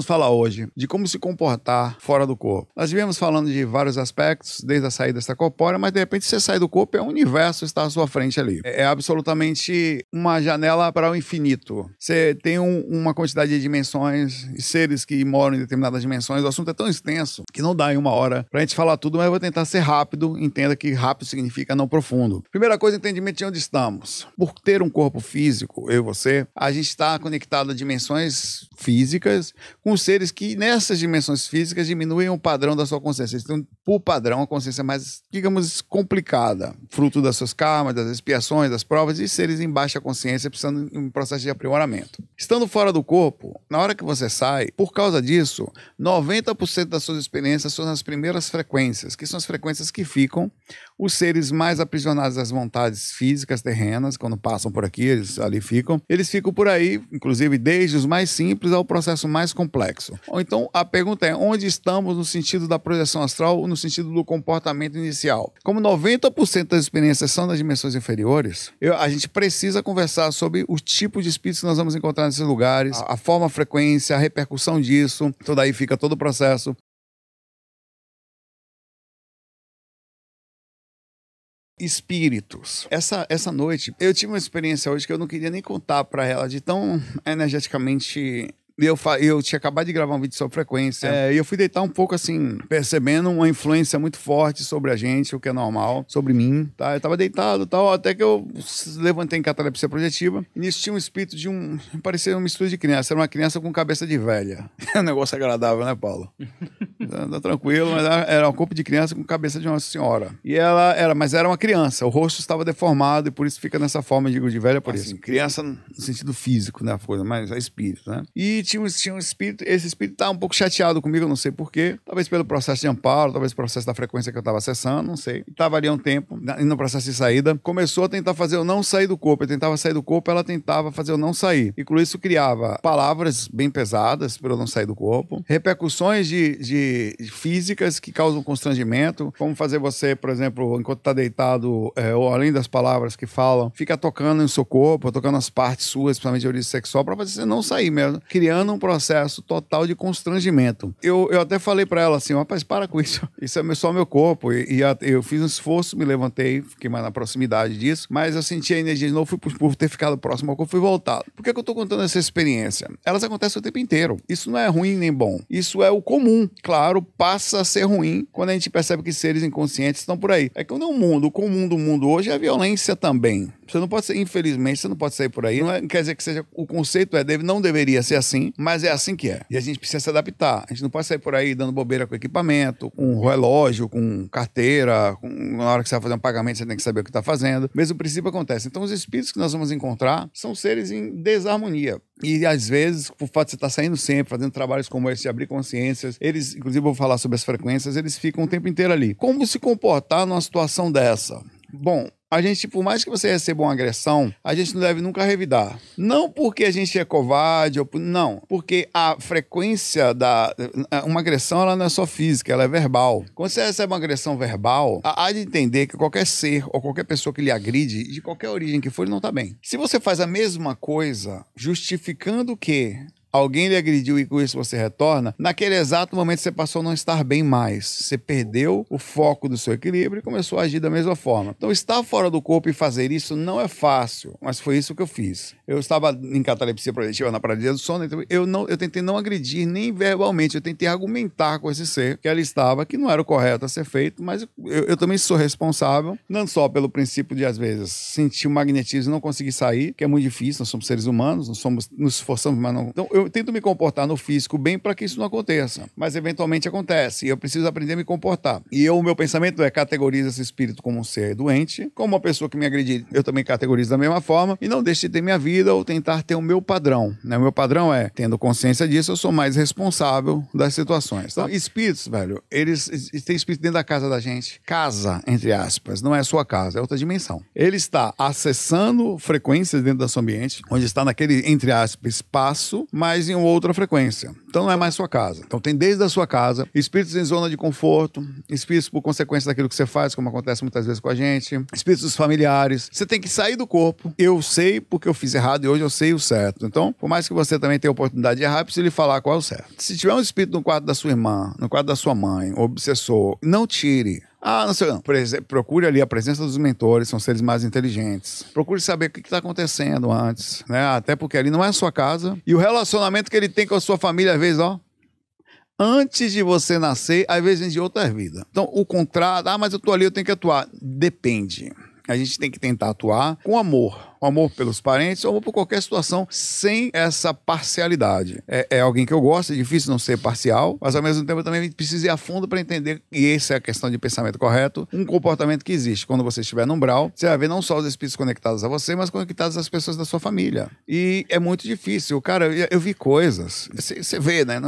vamos falar hoje de como se comportar fora do corpo. Nós viemos falando de vários aspectos, desde a saída dessa corpórea, mas de repente você sai do corpo é um universo está à sua frente ali. É, é absolutamente uma janela para o infinito. Você tem um, uma quantidade de dimensões e seres que moram em determinadas dimensões. O assunto é tão extenso que não dá em uma hora para a gente falar tudo, mas eu vou tentar ser rápido. Entenda que rápido significa não profundo. Primeira coisa, entendimento de onde estamos. Por ter um corpo físico, eu e você, a gente está conectado a dimensões físicas com seres que nessas dimensões físicas diminuem o padrão da sua consciência. Então, por padrão, a consciência mais, digamos, complicada, fruto das suas karmas, das expiações, das provas e seres em baixa consciência precisando de um processo de aprimoramento. Estando fora do corpo, na hora que você sai, por causa disso, 90% das suas experiências são nas primeiras frequências, que são as frequências que ficam os seres mais aprisionados às vontades físicas terrenas, quando passam por aqui, eles ali ficam. Eles ficam por aí, inclusive desde os mais simples ao processo mais complexo. Então, a pergunta é: onde estamos no sentido da projeção astral ou no sentido do comportamento inicial? Como 90% das experiências são das dimensões inferiores, eu, a gente precisa conversar sobre o tipo de espíritos que nós vamos encontrar nesses lugares, a, a forma, a frequência, a repercussão disso. Então, daí fica todo o processo. Espíritos. Essa, essa noite, eu tive uma experiência hoje que eu não queria nem contar para ela, de tão energeticamente eu, eu tinha acabado de gravar um vídeo sobre frequência. É, e eu fui deitar um pouco assim, percebendo uma influência muito forte sobre a gente, o que é normal, sobre mim. Tá? Eu tava deitado tal, até que eu levantei em catalepsia projetiva. E nisso tinha um espírito de um. Parecia uma mistura de criança. Era uma criança com cabeça de velha. É um negócio agradável, né, Paulo? tá, tá tranquilo, mas era um corpo de criança com cabeça de uma senhora. E ela era, mas era uma criança. O rosto estava deformado e por isso fica nessa forma, digo, de velha, por assim, isso. Criança no sentido físico, né? A coisa, mas é espírito, né? E tinha um, tinha um espírito, esse espírito tá um pouco chateado comigo, eu não sei porquê. Talvez pelo processo de amparo, talvez pelo processo da frequência que eu estava acessando, não sei. E tava ali há um tempo, no processo de saída. Começou a tentar fazer eu não sair do corpo. Eu tentava sair do corpo, ela tentava fazer eu não sair. E com isso criava palavras bem pesadas para eu não sair do corpo, repercussões de, de, físicas que causam constrangimento, como fazer você, por exemplo, enquanto tá deitado, é, ou além das palavras que falam, fica tocando no seu corpo, tocando as partes suas, principalmente de origem sexual, para você não sair mesmo, criando um processo total de constrangimento. Eu, eu até falei para ela assim, rapaz, para com isso. Isso é só meu corpo. E, e eu fiz um esforço, me levantei, fiquei mais na proximidade disso, mas eu senti a energia de novo, fui por, ter ficado próximo ao corpo, fui voltado. Por que, que eu tô contando essa experiência? Elas acontecem o tempo inteiro. Isso não é ruim nem bom. Isso é o comum. Claro, passa a ser ruim quando a gente percebe que seres inconscientes estão por aí. É que o mundo, o comum do mundo hoje é a violência também. Você não pode ser, infelizmente, você não pode sair por aí. Não, é, quer dizer que seja. O conceito é, deve, não deveria ser assim, mas é assim que é. E a gente precisa se adaptar. A gente não pode sair por aí dando bobeira com equipamento, com relógio, com carteira. Com, na hora que você vai fazer um pagamento, você tem que saber o que está fazendo. Mesmo princípio acontece. Então, os espíritos que nós vamos encontrar são seres em desarmonia. E às vezes, por fato de você estar tá saindo sempre, fazendo trabalhos como esse, abrir consciências, eles, inclusive, eu vou falar sobre as frequências, eles ficam o tempo inteiro ali. Como se comportar numa situação dessa? Bom, a gente, por mais que você receba uma agressão, a gente não deve nunca revidar. Não porque a gente é covarde, ou, não. Porque a frequência da. Uma agressão ela não é só física, ela é verbal. Quando você recebe uma agressão verbal, há de entender que qualquer ser ou qualquer pessoa que lhe agride, de qualquer origem que for, ele não está bem. Se você faz a mesma coisa, justificando que alguém lhe agrediu e com isso você retorna, naquele exato momento você passou a não estar bem mais. Você perdeu o foco do seu equilíbrio e começou a agir da mesma forma. Então, estar fora do corpo e fazer isso não é fácil, mas foi isso que eu fiz. Eu estava em catalepsia projetiva na paralisia do sono, então eu, não, eu tentei não agredir nem verbalmente, eu tentei argumentar com esse ser que ela estava, que não era o correto a ser feito, mas eu, eu também sou responsável, não só pelo princípio de, às vezes, sentir o magnetismo e não conseguir sair, que é muito difícil, nós somos seres humanos, nós somos, nos esforçamos, mas não. Então, eu eu tento me comportar no físico bem para que isso não aconteça. Mas eventualmente acontece. E eu preciso aprender a me comportar. E eu, o meu pensamento é categoriza esse espírito como um ser doente, como uma pessoa que me agredir, eu também categorizo da mesma forma, e não deixe de ter minha vida ou tentar ter o meu padrão. Né? O meu padrão é, tendo consciência disso, eu sou mais responsável das situações. Então, espíritos, velho, eles, eles têm espírito dentro da casa da gente. Casa, entre aspas, não é sua casa, é outra dimensão. Ele está acessando frequências dentro do seu ambiente, onde está naquele, entre aspas, espaço, mas mas em outra frequência. Então não é mais sua casa. Então tem desde a sua casa, espíritos em zona de conforto, espíritos por consequência daquilo que você faz, como acontece muitas vezes com a gente, espíritos familiares. Você tem que sair do corpo. Eu sei porque eu fiz errado e hoje eu sei o certo. Então, por mais que você também tenha a oportunidade de errar, precisa lhe falar qual é o certo. Se tiver um espírito no quarto da sua irmã, no quarto da sua mãe, obsessor, não tire. Ah, não sei, não. Procure ali a presença dos mentores, são seres mais inteligentes. Procure saber o que está acontecendo antes, né? Até porque ali não é a sua casa. E o relacionamento que ele tem com a sua família, às vezes, ó, antes de você nascer, às vezes de outra vida. Então, o contrário, ah, mas eu tô ali, eu tenho que atuar. Depende. A gente tem que tentar atuar com amor o amor pelos parentes, ou por qualquer situação, sem essa parcialidade. É, é, alguém que eu gosto, é difícil não ser parcial, mas ao mesmo tempo eu também preciso ir a fundo para entender, e essa é a questão de pensamento correto, um comportamento que existe. Quando você estiver no umbral, você vai ver não só os espíritos conectados a você, mas conectados às pessoas da sua família. E é muito difícil. Cara, eu, eu vi coisas, você vê, né?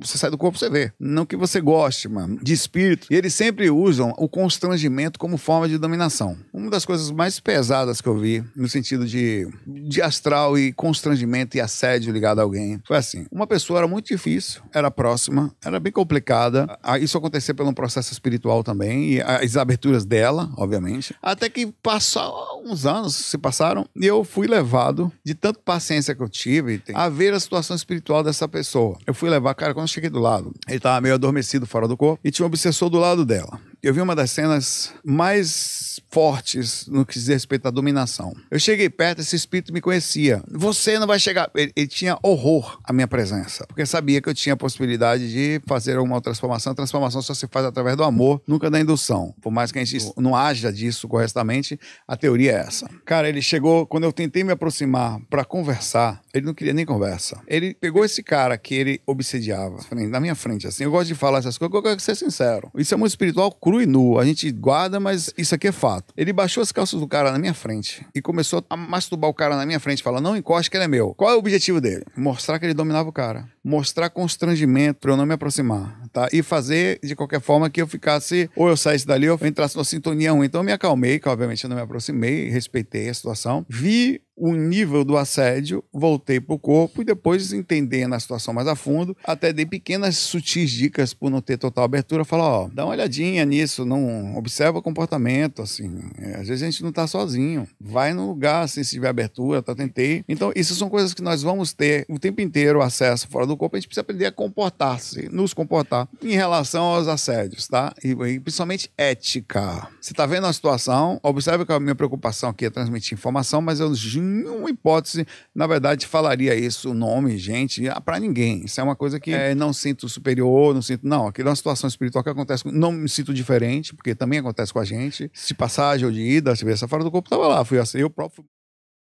Você sai do corpo, você vê. Não que você goste, mano, de espírito. E eles sempre usam o constrangimento como forma de dominação. Uma das coisas mais pesadas que eu vi, no sentido de, de astral e constrangimento e assédio ligado a alguém. Foi assim: uma pessoa era muito difícil, era próxima, era bem complicada. Isso acontecia pelo processo espiritual também, e as aberturas dela, obviamente. Até que passou uns anos, se passaram, e eu fui levado, de tanta paciência que eu tive, a ver a situação espiritual dessa pessoa. Eu fui levar, cara, quando eu cheguei do lado, ele tava meio adormecido fora do corpo, e tinha um obsessor do lado dela eu vi uma das cenas mais fortes no que diz respeito à dominação. Eu cheguei perto, esse espírito me conhecia. Você não vai chegar. Ele, ele, tinha horror à minha presença, porque sabia que eu tinha a possibilidade de fazer uma transformação. A transformação só se faz através do amor, nunca da indução. Por mais que a gente não haja disso corretamente, a teoria é essa. Cara, ele chegou, quando eu tentei me aproximar para conversar, ele não queria nem conversa. Ele pegou esse cara que ele obsediava na minha frente, assim. Eu gosto de falar essas coisas, eu quero ser sincero. Isso é muito espiritual cru e nu. A gente guarda, mas isso aqui é fato. Ele baixou as calças do cara na minha frente e começou a masturbar o cara na minha frente, fala: "Não encoste que ele é meu". Qual é o objetivo dele? Mostrar que ele dominava o cara, mostrar constrangimento para eu não me aproximar, tá? E fazer de qualquer forma que eu ficasse ou eu saísse dali ou eu entrasse numa sintonia ruim. Então eu me acalmei, que obviamente eu não me aproximei, respeitei a situação. Vi o nível do assédio, voltei para o corpo e depois entendendo a situação mais a fundo, até dei pequenas sutis dicas por não ter total abertura, falar, ó, dá uma olhadinha nisso, não observa o comportamento, assim, é, às vezes a gente não está sozinho, vai no lugar, assim, se tiver abertura, tá, tentei. Então, isso são coisas que nós vamos ter o tempo inteiro acesso fora do corpo, a gente precisa aprender a comportar-se, nos comportar em relação aos assédios, tá? E, e principalmente ética. Você está vendo a situação, observe que a minha preocupação aqui é transmitir informação, mas eu nenhuma hipótese, na verdade, falaria isso, nome, gente, ah, para ninguém. Isso é uma coisa que é, não sinto superior, não sinto. Não, aquilo é uma situação espiritual que acontece. Não me sinto diferente, porque também acontece com a gente. Se passagem ou de ida, se essa fora do corpo, tava lá. Fui assim, eu próprio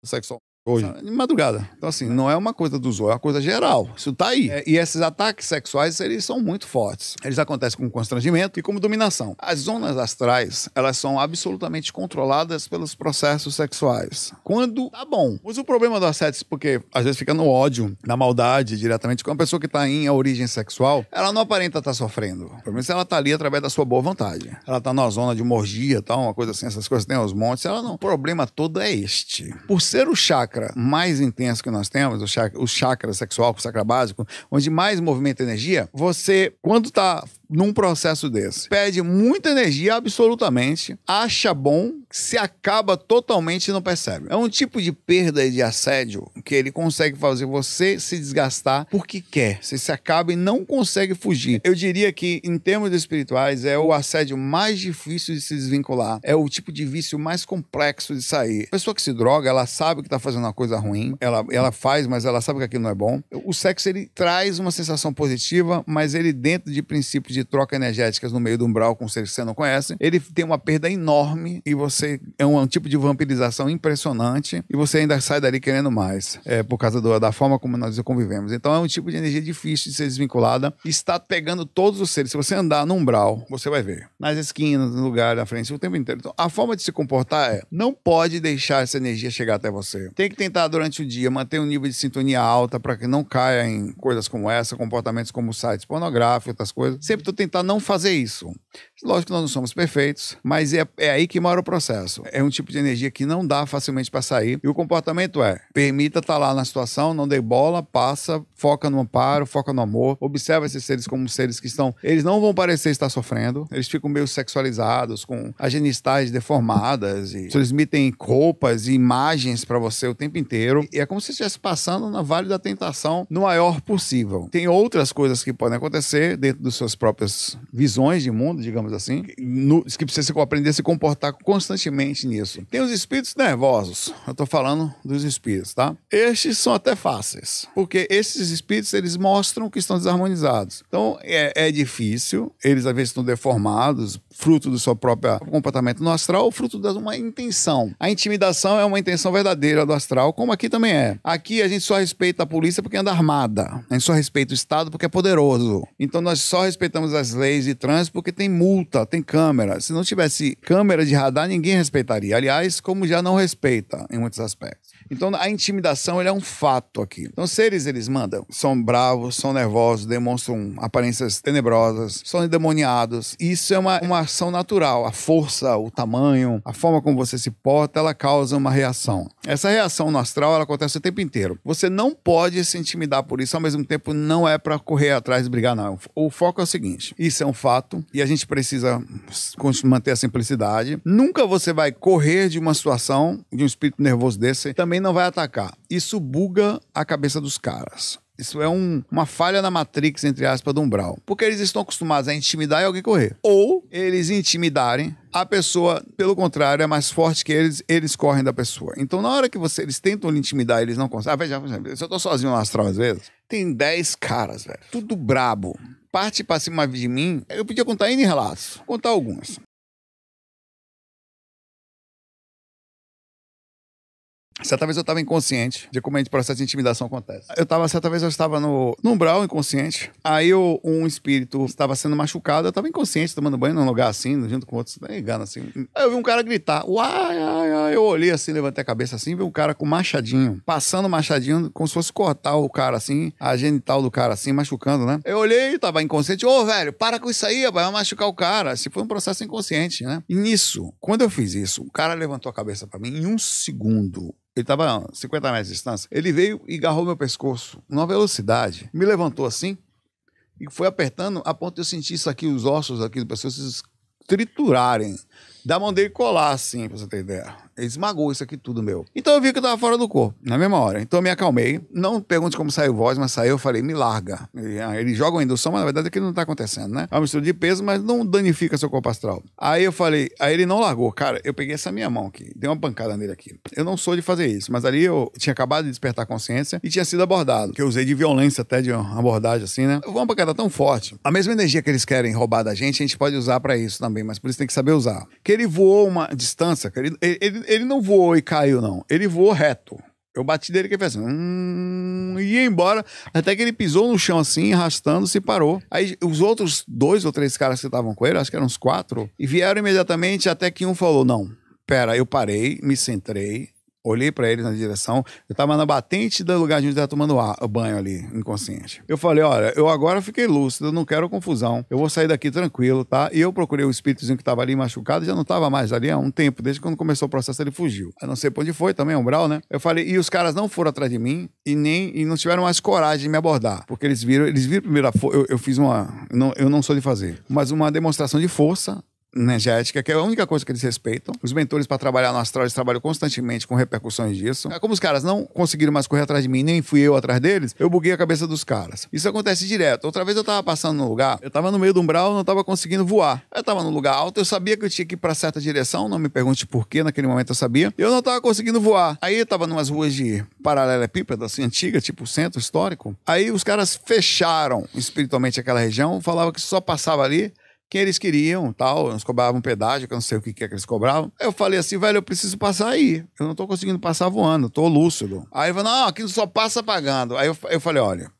sexual Hoje. De madrugada. Então, assim, não é uma coisa do zoo, é uma coisa geral. Isso tá aí. É, e esses ataques sexuais, eles são muito fortes. Eles acontecem com constrangimento e como dominação. As zonas astrais, elas são absolutamente controladas pelos processos sexuais. Quando tá bom. Mas o problema do assédio, porque às vezes fica no ódio, na maldade, diretamente, com uma pessoa que tá em origem sexual, ela não aparenta estar tá sofrendo. Pelo menos ela tá ali através da sua boa vontade. Ela tá numa zona de morgia, tal, uma coisa assim, essas coisas tem os montes. Ela não. O problema todo é este. Por ser o chakra chakra mais intenso que nós temos, o chakra, o chakra sexual, o chakra básico, onde mais movimenta energia, você, quando está num processo desse. Pede muita energia absolutamente, acha bom, se acaba totalmente e não percebe. É um tipo de perda de assédio que ele consegue fazer você se desgastar porque quer. Você se acaba e não consegue fugir. Eu diria que, em termos espirituais, é o assédio mais difícil de se desvincular. É o tipo de vício mais complexo de sair. A pessoa que se droga, ela sabe que está fazendo uma coisa ruim, ela, ela faz, mas ela sabe que aquilo não é bom. O sexo, ele traz uma sensação positiva, mas ele, dentro de princípios de troca energéticas no meio do umbral com seres que você não conhece, ele tem uma perda enorme e você é um, um tipo de vampirização impressionante e você ainda sai dali querendo mais, é, por causa do, da forma como nós convivemos. Então é um tipo de energia difícil de ser desvinculada e está pegando todos os seres. Se você andar no umbral, você vai ver. Nas esquinas, no lugar, na frente, o tempo inteiro. Então, a forma de se comportar é, não pode deixar essa energia chegar até você. Tem que tentar durante o dia manter um nível de sintonia alta para que não caia em coisas como essa, comportamentos como sites pornográficos, outras coisas. Sempre tentar não fazer isso. Lógico que nós não somos perfeitos, mas é, é aí que mora o processo. É um tipo de energia que não dá facilmente para sair. E o comportamento é: permita estar tá lá na situação, não dê bola, passa, foca no amparo, foca no amor. Observa esses seres como seres que estão. Eles não vão parecer estar sofrendo, eles ficam meio sexualizados, com as genitais deformadas, e transmitem roupas e imagens para você o tempo inteiro. E é como se estivesse passando na Vale da Tentação no maior possível. Tem outras coisas que podem acontecer dentro das suas próprias visões de mundo, digamos digamos assim, no, que precisa aprender a se comportar constantemente nisso. Tem os espíritos nervosos, eu estou falando dos espíritos, tá? Estes são até fáceis, porque esses espíritos eles mostram que estão desarmonizados. Então é, é difícil, eles às vezes estão deformados, fruto do seu próprio comportamento no astral, fruto de uma intenção. A intimidação é uma intenção verdadeira do astral, como aqui também é. Aqui a gente só respeita a polícia porque anda armada. A gente só respeita o Estado porque é poderoso. Então nós só respeitamos as leis de trânsito porque tem multa, tem câmera. Se não tivesse câmera de radar, ninguém respeitaria. Aliás, como já não respeita em muitos aspectos. Então a intimidação é um fato aqui. Então seres eles mandam, são bravos, são nervosos, demonstram aparências tenebrosas, são endemoniados. Isso é uma, uma ação natural. A força, o tamanho, a forma como você se porta, ela causa uma reação. Essa reação no astral ela acontece o tempo inteiro. Você não pode se intimidar por isso, ao mesmo tempo não é para correr atrás e brigar não. O foco é o seguinte: isso é um fato e a gente precisa manter a simplicidade. Nunca você vai correr de uma situação de um espírito nervoso desse também também não vai atacar. Isso buga a cabeça dos caras. Isso é um, uma falha na Matrix, entre aspas, do umbral. Porque eles estão acostumados a intimidar e alguém correr. Ou eles intimidarem, a pessoa, pelo contrário, é mais forte que eles, eles correm da pessoa. Então, na hora que você, eles tentam lhe intimidar eles não conseguem. Ah, veja, se eu tô sozinho no astral às vezes, tem 10 caras, velho. Tudo brabo. Parte pra cima de mim, eu podia contar N relatos. Contar alguns. Certa vez eu estava inconsciente de como o processo de intimidação acontece. Eu estava, certa vez eu estava no, no umbral inconsciente. Aí eu, um espírito estava sendo machucado. Eu estava inconsciente, tomando banho num lugar assim, junto com outros, engano assim. Aí eu vi um cara gritar, uai, ai, ai. Eu olhei assim, levantei a cabeça assim, vi um cara com machadinho, passando machadinho, como se fosse cortar o cara assim, a genital do cara assim, machucando, né? Eu olhei, tava inconsciente, ô velho, para com isso aí, vai machucar o cara. Se foi um processo inconsciente, né? E nisso, quando eu fiz isso, o cara levantou a cabeça para mim em um segundo ele estava a 50 metros de distância. Ele veio e agarrou meu pescoço numa velocidade, me levantou assim e foi apertando a ponto de eu sentir isso aqui, os ossos aqui do pescoço se triturarem. Da mão dele colar assim, pra você ter ideia. Esmagou isso aqui tudo meu. Então eu vi que eu tava fora do corpo, na mesma hora. Então eu me acalmei. Não pergunte como saiu voz, mas saiu. Eu falei, me larga. Ah, ele joga uma indução, mas na verdade aquilo não tá acontecendo, né? É uma mistura de peso, mas não danifica seu corpo astral. Aí eu falei, aí ele não largou. Cara, eu peguei essa minha mão aqui, dei uma pancada nele aqui. Eu não sou de fazer isso, mas ali eu tinha acabado de despertar a consciência e tinha sido abordado. Que eu usei de violência até de abordagem assim, né? Uma pancada tão forte. A mesma energia que eles querem roubar da gente, a gente pode usar para isso também, mas por isso tem que saber usar. Que ele voou uma distância, ele, ele, ele não voou e caiu, não. Ele voou reto. Eu bati dele que ele fez assim, hum, ia embora, até que ele pisou no chão assim, arrastando, se parou. Aí os outros dois ou três caras que estavam com ele, acho que eram uns quatro, e vieram imediatamente até que um falou: Não, pera, eu parei, me centrei, Olhei para ele na direção. Eu tava na batente do lugar onde tava tomando ar, banho ali, inconsciente. Eu falei: olha, eu agora fiquei lúcido, não quero confusão. Eu vou sair daqui tranquilo, tá? E eu procurei o espíritozinho que tava ali machucado, já não tava mais ali há um tempo, desde quando começou o processo ele fugiu. Eu não sei pra onde foi, também é um brau, né? Eu falei, e os caras não foram atrás de mim e nem e não tiveram mais coragem de me abordar. Porque eles viram, eles viram primeiro a eu, eu fiz uma. Não, eu não sou de fazer, mas uma demonstração de força energética, que é a única coisa que eles respeitam. Os mentores, para trabalhar no astral, eles trabalham constantemente com repercussões disso. Como os caras não conseguiram mais correr atrás de mim, nem fui eu atrás deles, eu buguei a cabeça dos caras. Isso acontece direto. Outra vez eu tava passando no lugar, eu tava no meio do umbral, não tava conseguindo voar. Eu tava no lugar alto, eu sabia que eu tinha que ir pra certa direção, não me pergunte por que, naquele momento eu sabia. Eu não tava conseguindo voar. Aí eu tava numas ruas de paralelepípedo, assim, antiga, tipo centro histórico. Aí os caras fecharam espiritualmente aquela região, falavam que só passava ali quem eles queriam, tal, eles cobravam pedágio, que eu não sei o que, que é que eles cobravam. Eu falei assim, velho, eu preciso passar aí. Eu não tô conseguindo passar voando, tô lúcido. Aí ele falou, não, aqui só passa pagando. Aí eu, eu falei, olha,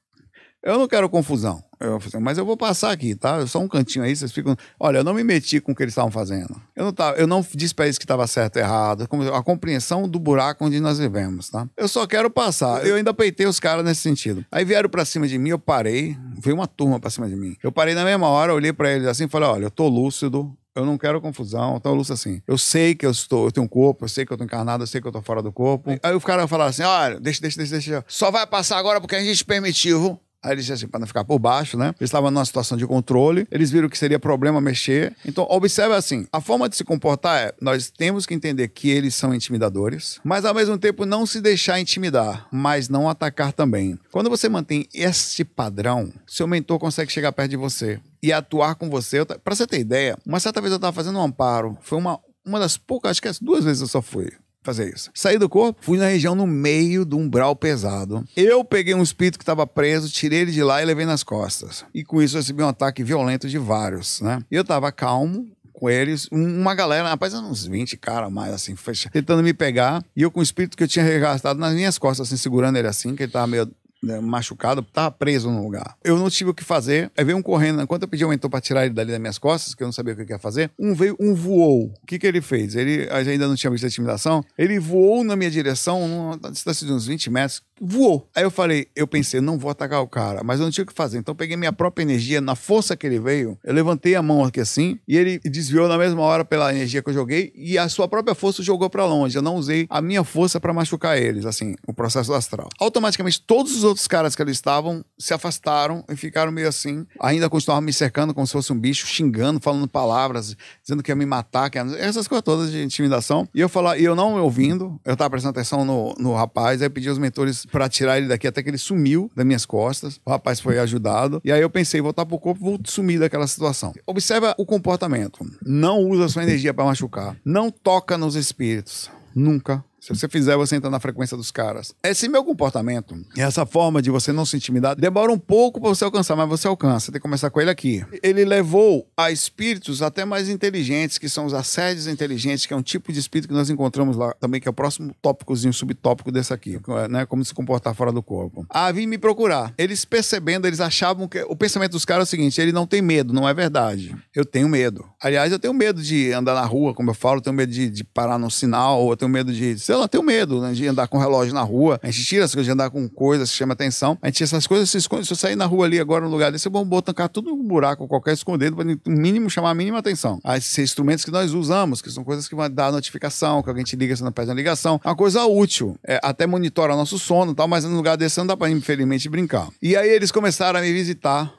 eu não quero confusão. Eu falei, mas eu vou passar aqui, tá? Só um cantinho aí, vocês ficam. Olha, eu não me meti com o que eles estavam fazendo. Eu não, tava, eu não disse pra eles que estava certo ou errado. A compreensão do buraco onde nós vivemos, tá? Eu só quero passar. Eu ainda peitei os caras nesse sentido. Aí vieram pra cima de mim, eu parei. Veio uma turma pra cima de mim. Eu parei na mesma hora, olhei pra eles assim e falei: olha, eu tô lúcido, eu não quero confusão. Então, Lúcio, assim, eu sei que eu estou, eu tenho um corpo, eu sei que eu tô encarnado, eu sei que eu tô fora do corpo. Aí o cara falar assim: olha, deixa, deixa, deixa, deixa. Só vai passar agora porque a gente permitiu. Aí eles assim, para não ficar por baixo, né? Eles estavam numa situação de controle, eles viram que seria problema mexer. Então, observe assim: a forma de se comportar é: nós temos que entender que eles são intimidadores, mas ao mesmo tempo não se deixar intimidar, mas não atacar também. Quando você mantém este padrão, seu mentor consegue chegar perto de você e atuar com você. Para você ter ideia, uma certa vez eu estava fazendo um amparo, foi uma, uma das poucas, acho que as duas vezes eu só fui fazer isso. Saí do corpo, fui na região no meio do umbral pesado. Eu peguei um espírito que estava preso, tirei ele de lá e levei nas costas. E com isso eu recebi um ataque violento de vários, né? Eu estava calmo, com eles, uma galera, rapaz, uns 20 caras mais, assim, tentando me pegar, e eu com o espírito que eu tinha regastado nas minhas costas, assim, segurando ele assim, que ele tava meio né, machucado, tava preso no lugar. Eu não tive o que fazer. Aí veio um correndo. Enquanto eu pedi um mentor para tirar ele dali das minhas costas, que eu não sabia o que ia fazer, um veio, um voou. O que, que ele fez? Ele ainda não tinha visto a intimidação. Ele voou na minha direção, numa distância de uns 20 metros, voou. Aí eu falei, eu pensei, não vou atacar o cara, mas eu não tinha o que fazer. Então eu peguei minha própria energia, na força que ele veio, eu levantei a mão aqui assim, e ele desviou na mesma hora pela energia que eu joguei, e a sua própria força jogou para longe. Eu não usei a minha força para machucar eles, assim, o processo astral. Automaticamente, todos os outros caras que ali estavam se afastaram e ficaram meio assim, ainda continuavam me cercando como se fosse um bicho, xingando, falando palavras, dizendo que ia me matar, que ia... essas coisas todas de intimidação. E eu falar, e eu não me ouvindo, eu tava prestando atenção no, no rapaz, aí pedi aos mentores para tirar ele daqui até que ele sumiu das minhas costas. O rapaz foi ajudado. E aí eu pensei, voltar pro corpo, vou sumir daquela situação. Observa o comportamento. Não usa sua energia para machucar. Não toca nos espíritos. Nunca se você fizer, você entra na frequência dos caras. Esse meu comportamento essa forma de você não se intimidar demora um pouco para você alcançar, mas você alcança. Tem que começar com ele aqui. Ele levou a espíritos até mais inteligentes, que são os assédios inteligentes, que é um tipo de espírito que nós encontramos lá também, que é o próximo tópicozinho, subtópico desse aqui, né? Como se comportar fora do corpo. Ah, vim me procurar. Eles percebendo, eles achavam que. O pensamento dos caras é o seguinte: ele não tem medo, não é verdade. Eu tenho medo. Aliás, eu tenho medo de andar na rua, como eu falo, eu tenho medo de, de parar no sinal, eu tenho medo de, sei lá, tenho medo né, de andar com relógio na rua. A gente tira as coisas de andar com coisas que chama atenção. A gente tira essas coisas, se esconde. Se eu sair na rua ali agora no lugar desse, eu vou botar tudo no buraco qualquer escondido para mínimo chamar a mínima atenção. Esses instrumentos que nós usamos, que são coisas que vão dar notificação, que alguém te liga, você não pede uma ligação. É uma coisa útil. É, até monitora nosso sono e tal, mas no lugar desse não dá para, infelizmente, brincar. E aí eles começaram a me visitar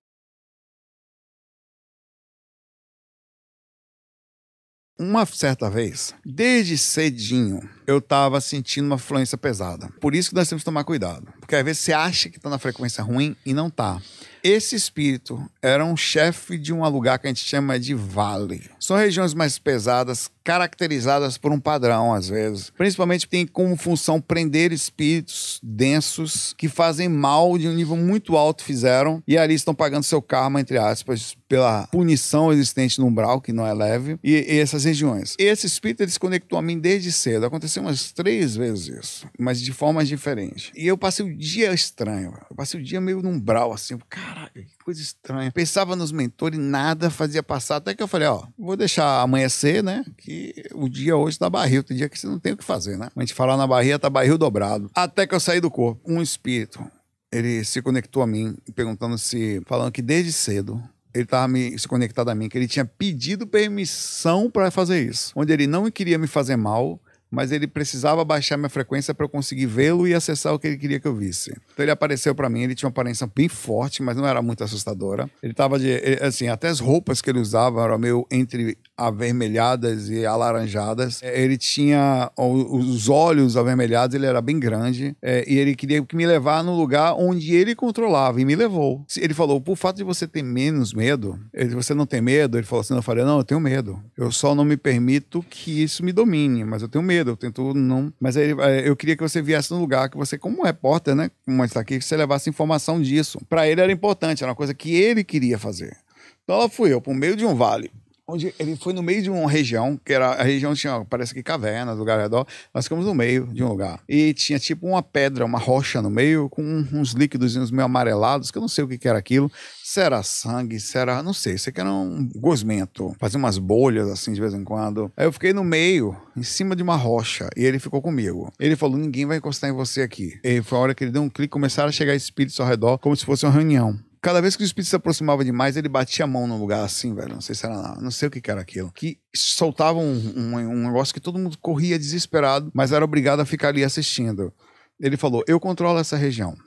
Uma certa vez, desde cedinho, eu tava sentindo uma fluência pesada. Por isso que nós temos que tomar cuidado. Porque às vezes você acha que tá na frequência ruim e não tá. Esse espírito era um chefe de um lugar que a gente chama de vale. São regiões mais pesadas, caracterizadas por um padrão, às vezes. Principalmente tem como função prender espíritos densos que fazem mal de um nível muito alto, fizeram, e ali estão pagando seu karma, entre aspas, pela punição existente no umbral, que não é leve, e, e essas regiões. Esse espírito ele se conectou a mim desde cedo. Aconteceu umas três vezes isso, mas de formas diferentes. E eu passei o dia estranho. Eu passei o dia meio no umbral, assim, caraca, que coisa estranha. Pensava nos mentores, nada fazia passar, até que eu falei, ó, vou deixar amanhecer, né? Que o dia hoje tá barril, tem dia que você não tem o que fazer, né? A gente falar na barriga, tá barril dobrado. Até que eu saí do corpo. Um espírito, ele se conectou a mim, perguntando se, falando que desde cedo ele estava me, se conectado a mim, que ele tinha pedido permissão para fazer isso. Onde ele não queria me fazer mal, mas ele precisava baixar minha frequência para eu conseguir vê-lo e acessar o que ele queria que eu visse. Então ele apareceu para mim, ele tinha uma aparência bem forte, mas não era muito assustadora. Ele tava de, assim, até as roupas que ele usava eram meio entre avermelhadas e alaranjadas. É, ele tinha os olhos avermelhados, ele era bem grande, é, e ele queria me levar no lugar onde ele controlava, e me levou. Ele falou, por fato de você ter menos medo, ele, você não tem medo, ele falou assim, eu falei, não, eu tenho medo. Eu só não me permito que isso me domine, mas eu tenho medo, eu tento não... Mas aí, é, eu queria que você viesse no lugar que você, como repórter, né, como está aqui, que você levasse informação disso. Para ele era importante, era uma coisa que ele queria fazer. Então lá fui eu, o meio de um vale onde ele foi no meio de uma região, que era a região tinha, parece que cavernas, lugar ao redor. Nós ficamos no meio de um lugar. E tinha tipo uma pedra, uma rocha no meio, com uns líquidos meio amarelados, que eu não sei o que, que era aquilo. Se era sangue, se era. Não sei, isso aqui era um gosmento. Fazia umas bolhas assim de vez em quando. Aí eu fiquei no meio, em cima de uma rocha, e ele ficou comigo. Ele falou: ninguém vai encostar em você aqui. E foi a hora que ele deu um clique, começaram a chegar espíritos ao redor, como se fosse uma reunião. Cada vez que o espírito se aproximava demais, ele batia a mão no lugar assim, velho. Não sei se era não sei o que, que era aquilo. Que soltava um, um, um, negócio que todo mundo corria desesperado, mas era obrigado a ficar ali assistindo. Ele falou: Eu controlo essa região.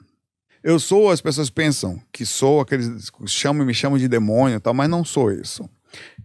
Eu sou, as pessoas pensam que sou aqueles chamam me chamam de demônio, tal, mas não sou isso.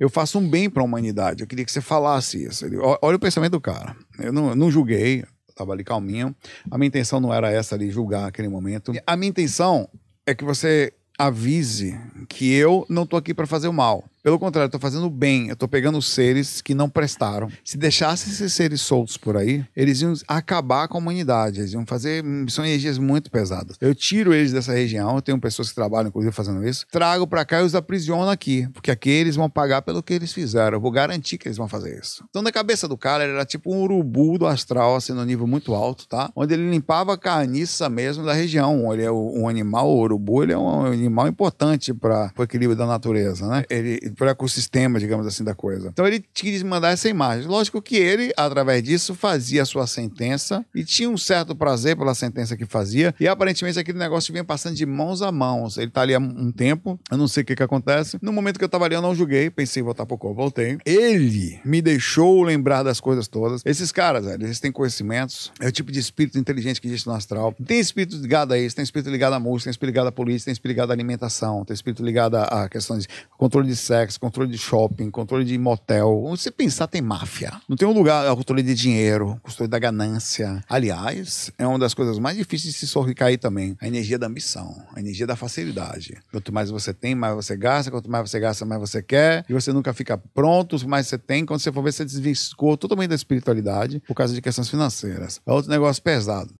Eu faço um bem para a humanidade. Eu queria que você falasse isso. Ele, olha o pensamento do cara. Eu não, eu não julguei, estava ali calminho. A minha intenção não era essa ali julgar aquele momento. A minha intenção é que você avise que eu não estou aqui para fazer o mal. Pelo contrário, eu tô fazendo bem. Eu tô pegando seres que não prestaram. Se deixasse esses seres soltos por aí, eles iam acabar com a humanidade. Eles iam fazer. São energias muito pesadas. Eu tiro eles dessa região. Eu tenho pessoas que trabalham, inclusive, fazendo isso. Trago para cá e os aprisiono aqui. Porque aqui eles vão pagar pelo que eles fizeram. Eu vou garantir que eles vão fazer isso. Então, na cabeça do cara, ele era tipo um urubu do astral, assim, no nível muito alto, tá? Onde ele limpava a carniça mesmo da região. Ele é um animal, o urubu, ele é um animal importante para o equilíbrio da natureza, né? Ele para o ecossistema, digamos assim, da coisa. Então ele quis mandar essa imagem. Lógico que ele, através disso, fazia a sua sentença e tinha um certo prazer pela sentença que fazia. E aparentemente aquele negócio vinha passando de mãos a mãos. Ele tá ali há um tempo, eu não sei o que que acontece. No momento que eu tava ali, eu não julguei, pensei em voltar pro corpo, voltei. Ele me deixou lembrar das coisas todas. Esses caras, velho, eles têm conhecimentos. É o tipo de espírito inteligente que existe no astral. Tem espírito ligado a isso, tem espírito ligado à música, tem espírito ligado à polícia, tem espírito ligado à alimentação, tem espírito ligado a questões de controle de sexo controle de shopping, controle de motel. Onde você pensar, tem máfia. Não tem um lugar, é o controle de dinheiro, controle da ganância. Aliás, é uma das coisas mais difíceis de se sorricair também. A energia da ambição, a energia da facilidade. Quanto mais você tem, mais você gasta. Quanto mais você gasta, mais você quer. E você nunca fica pronto, mais você tem. Quando você for ver, você desviscou totalmente da espiritualidade por causa de questões financeiras. É outro negócio pesado.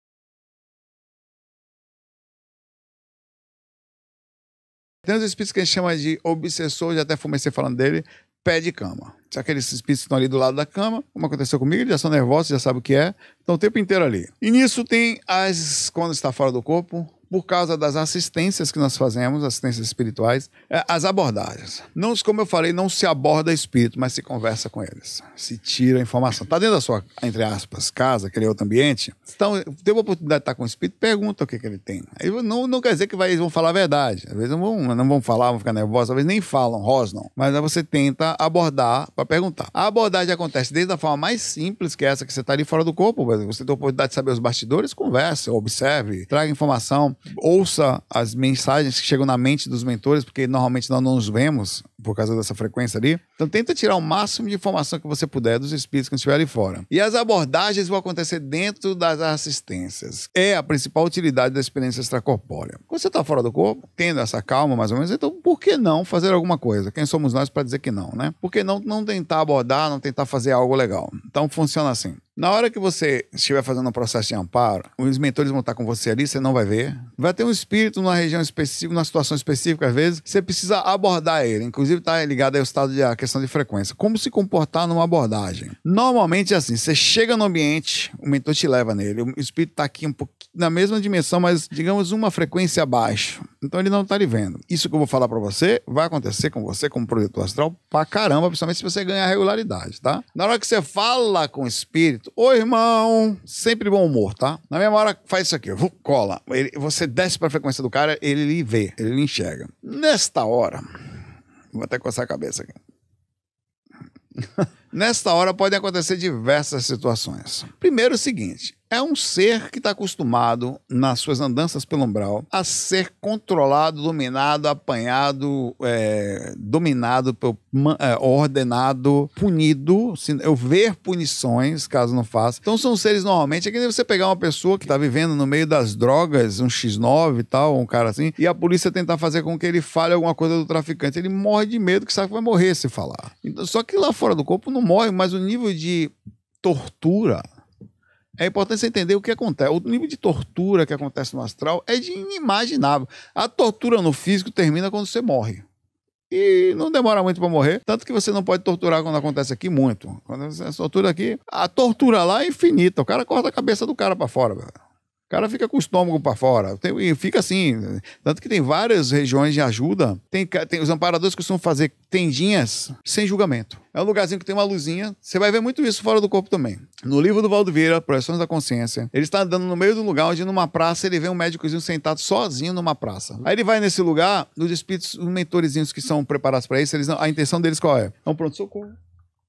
Tem uns espíritos que a gente chama de obsessor, já até comecei falando dele, pé de cama. Aqueles espíritos estão ali do lado da cama, como aconteceu comigo, eles já são nervosos, já sabem o que é, estão o tempo inteiro ali. E nisso tem as, quando está fora do corpo, por causa das assistências que nós fazemos, assistências espirituais, é, as abordagens. Não, como eu falei, não se aborda espírito, mas se conversa com eles. Se tira a informação. Está dentro da sua, entre aspas, casa, aquele outro ambiente. Então, teve a oportunidade de estar com o espírito, pergunta o que, que ele tem. Aí não, não quer dizer que vai, eles vão falar a verdade. Às vezes não vão, não vão falar, vão ficar nervosos, às vezes nem falam, rosnam. Mas aí você tenta abordar para perguntar. A abordagem acontece desde a forma mais simples, que é essa que você está ali fora do corpo. Você tem a oportunidade de saber os bastidores, converse, observe, traga informação ouça as mensagens que chegam na mente dos mentores, porque normalmente nós não nos vemos por causa dessa frequência ali. Então tenta tirar o máximo de informação que você puder dos espíritos que estiverem fora. E as abordagens vão acontecer dentro das assistências. É a principal utilidade da experiência extracorpórea. Quando você está fora do corpo, tendo essa calma mais ou menos, então por que não fazer alguma coisa? Quem somos nós para dizer que não, né? Por que não, não tentar abordar, não tentar fazer algo legal? Então funciona assim. Na hora que você estiver fazendo um processo de amparo, os mentores vão estar com você ali, você não vai ver. Vai ter um espírito numa região específica, numa situação específica, às vezes, você precisa abordar ele. Inclusive, está ligado ao estado de questão de frequência. Como se comportar numa abordagem? Normalmente é assim: você chega no ambiente, o mentor te leva nele, o espírito está aqui um pouquinho na mesma dimensão, mas digamos uma frequência abaixo. Então ele não está lhe vendo. Isso que eu vou falar para você vai acontecer com você como projetor astral pra caramba, principalmente se você ganhar regularidade, tá? Na hora que você fala com o espírito, ô irmão, sempre bom humor, tá? Na mesma hora faz isso aqui, cola. Ele, você desce para a frequência do cara, ele lhe vê, ele lhe enxerga. Nesta hora, vou até coçar a cabeça aqui. Nesta hora podem acontecer diversas situações. Primeiro, o seguinte: é um ser que está acostumado, nas suas andanças pelo umbral, a ser controlado, dominado, apanhado, é, dominado, é, ordenado, punido. Eu ver punições, caso não faça. Então são seres normalmente. É que nem você pegar uma pessoa que está vivendo no meio das drogas, um X9 e tal, um cara assim, e a polícia tentar fazer com que ele fale alguma coisa do traficante. Ele morre de medo que sabe que vai morrer se falar. Então, só que lá fora do corpo não morre, mas o nível de tortura é importante você entender o que acontece. O nível de tortura que acontece no astral é de inimaginável. A tortura no físico termina quando você morre. e não demora muito para morrer. Tanto que você não pode torturar quando acontece aqui muito. Quando você tortura aqui, a tortura lá é infinita. O cara corta a cabeça do cara para fora, velho. O cara fica com o estômago para fora. Tem, e fica assim. Tanto que tem várias regiões de ajuda. Tem, tem, os amparadores costumam fazer tendinhas sem julgamento. É um lugarzinho que tem uma luzinha. Você vai ver muito isso fora do corpo também. No livro do Valdo Vieira, Projeções da Consciência, ele está andando no meio do lugar onde, numa praça, ele vê um médicozinho sentado sozinho numa praça. Aí ele vai nesse lugar, os espíritos, os mentorzinhos que são preparados para isso, eles, a intenção deles qual é? É um pronto-socorro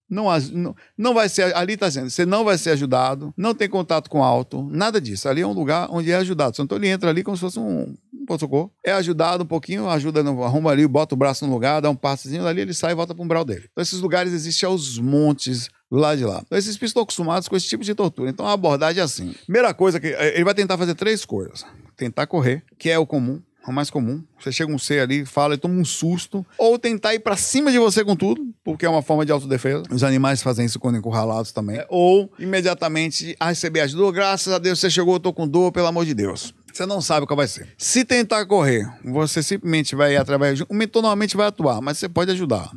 não, não, não vai ser, ali está dizendo, você não vai ser ajudado, não tem contato com alto, nada disso. Ali é um lugar onde é ajudado. Então ele entra ali como se fosse um, um socorro é ajudado um pouquinho, ajuda, arruma ali, bota o braço no lugar, dá um passezinho, ali ele sai e volta para um brau dele. Então esses lugares existem aos montes lado de lá. Então esses espíritos estão acostumados com esse tipo de tortura. Então a abordagem é assim. Primeira coisa que ele vai tentar fazer três coisas. Tentar correr, que é o comum, o mais comum. Você chega um ser ali, fala e toma um susto. Ou tentar ir para cima de você com tudo, porque é uma forma de autodefesa. Os animais fazem isso quando encurralados também. É. Ou imediatamente a receber ajuda. Oh, graças a Deus você chegou, eu tô com dor, pelo amor de Deus. Você não sabe qual vai ser. Se tentar correr, você simplesmente vai ir através de. O mentor normalmente vai atuar, mas você pode ajudar.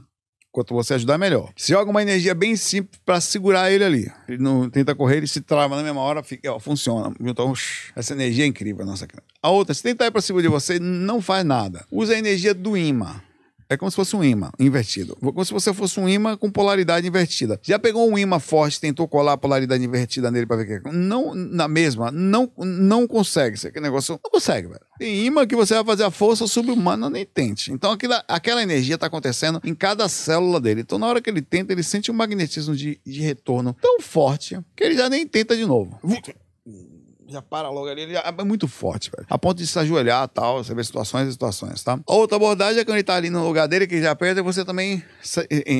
Quanto você ajudar, melhor. Se joga uma energia bem simples para segurar ele ali. Ele não tenta correr, ele se trava na mesma hora, fica, ó, funciona. Então, essa energia é incrível, nossa. A outra, se tentar ir para cima de você, não faz nada. Usa a energia do imã. É como se fosse um imã invertido. Como se você fosse um imã com polaridade invertida. Já pegou um imã forte, tentou colar a polaridade invertida nele para ver que é? Não, na mesma, não, não consegue. Aquele negócio não consegue, velho. Tem imã que você vai fazer a força subhumana, nem tente. Então aquela, aquela energia está acontecendo em cada célula dele. Então na hora que ele tenta, ele sente um magnetismo de, de retorno tão forte que ele já nem tenta de novo já para logo ali, ele é muito forte, velho. A ponto de se ajoelhar tal, você vê situações e situações, tá? Outra abordagem é quando ele tá ali no lugar dele, que já perde, você também,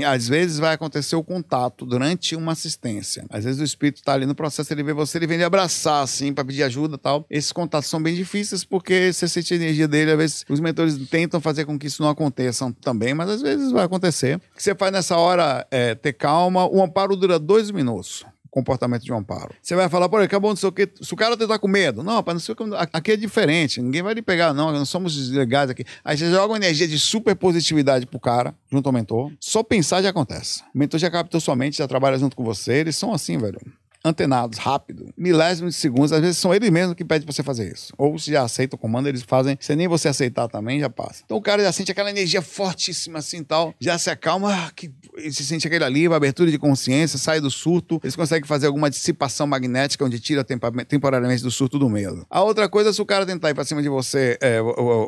às vezes, vai acontecer o contato durante uma assistência. Às vezes o espírito tá ali no processo, ele vê você, ele vem lhe abraçar, assim, para pedir ajuda tal. Esses contatos são bem difíceis porque você sente a energia dele, às vezes os mentores tentam fazer com que isso não aconteça também, mas às vezes vai acontecer. O que você faz nessa hora é ter calma, o amparo dura dois minutos comportamento de um amparo. Você vai falar, por acabou não sei o que, se o cara tentar com medo, não, rapaz, não sei o que, aqui é diferente, ninguém vai lhe pegar, não, não somos deslegais aqui. Aí você joga uma energia de super positividade pro cara, junto ao mentor, só pensar já acontece. O mentor já captou sua mente, já trabalha junto com você, eles são assim, velho antenados, rápido, milésimos de segundos, às vezes são eles mesmos que pedem pra você fazer isso. Ou se já aceita o comando, eles fazem, se nem você aceitar também, já passa. Então o cara já sente aquela energia fortíssima assim tal, já se acalma, ah, que, ele se sente aquele alívio, abertura de consciência, sai do surto, eles conseguem fazer alguma dissipação magnética, onde tira temporariamente do surto do medo. A outra coisa, se o cara tentar ir pra cima de você, é,